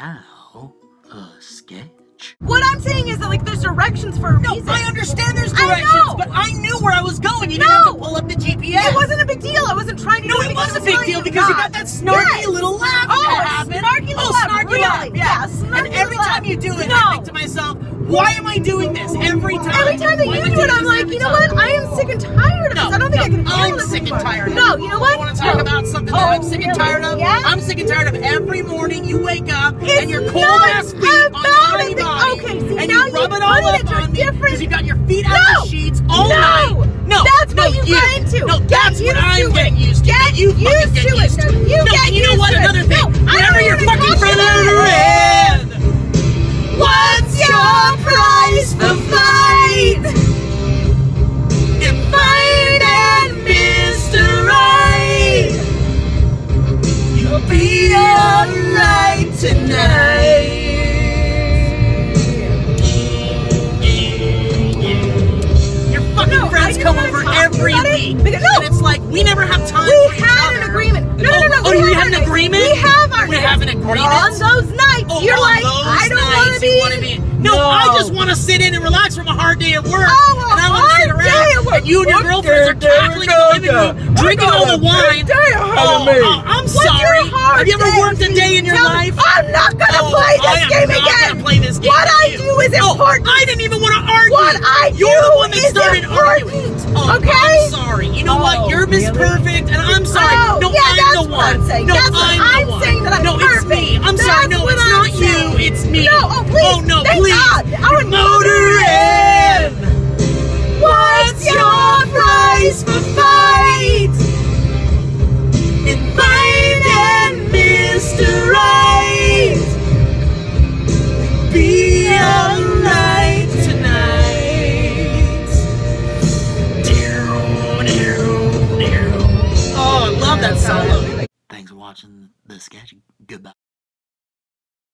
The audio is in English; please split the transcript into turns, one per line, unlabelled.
now, a sketch.
What I'm saying is that like there's directions for a
No,
reason.
I understand there's
I
directions,
know.
but I knew where I was going. You didn't have to pull up the GPS.
It wasn't a big deal. I wasn't trying to
No,
do
it was a
I'm
big deal because you got that snarky
Yes.
little laugh
Oh,
that
a
happened.
snarky
oh,
little laugh,
snarky
really?
laugh. Yeah.
Yeah, snarky
and every
laugh.
time you do it,
No.
I think to myself, why am I doing this every time?
Every time that you do it, I'm like, you know what? I am sick and tired of
No,
this. I don't think
no,
I can handle
I'm
this
sick and
anymore.
tired
No, you know what?
You want to talk
No.
about something
Oh,
I'm sick and tired of?
Yeah?
I'm sick and tired of every morning you wake up
It's
and your cold ass feet on my body.
Okay, see,
and
now
you rub
you
it all up on me because you got your feet out
No.
of the sheets all
No.
night. Have
an agreement? We have our. We have
an agreement?
On those nights,
Oh,
you're like, I don't want to be.
be. No,
No.
I just want to sit in and relax from a hard day at work.
Oh,
and I want to sit around.
day at work.
And you and your
What
girlfriends are
day- day
cackling in the living room, drinking all the wine.
big day ahead
oh, oh, I'm
What's
sorry. Have you ever worked a day in your
Tell
life?
I'm not gonna
Oh,
play this
I am
game
not
again.
gonna play this game
What I do is
No,
important.
I didn't even want to argue.
What I do You're
the one that
is
started
important.
arguing. Oh,
Okay?
I'm sorry. You know what?
Oh,
You're Miss? Perfect, and I'm sorry.
Oh,
no,
yeah,
I'm
that's
the
what
one.
I'm saying.
No,
what
I'm,
I'm saying that I'm
no,
perfect.
it's me. I'm sorry.
That's
No,
what
it's
I'm
not you.
saying.
It's me.
No,
watching the sketch. Goodbye.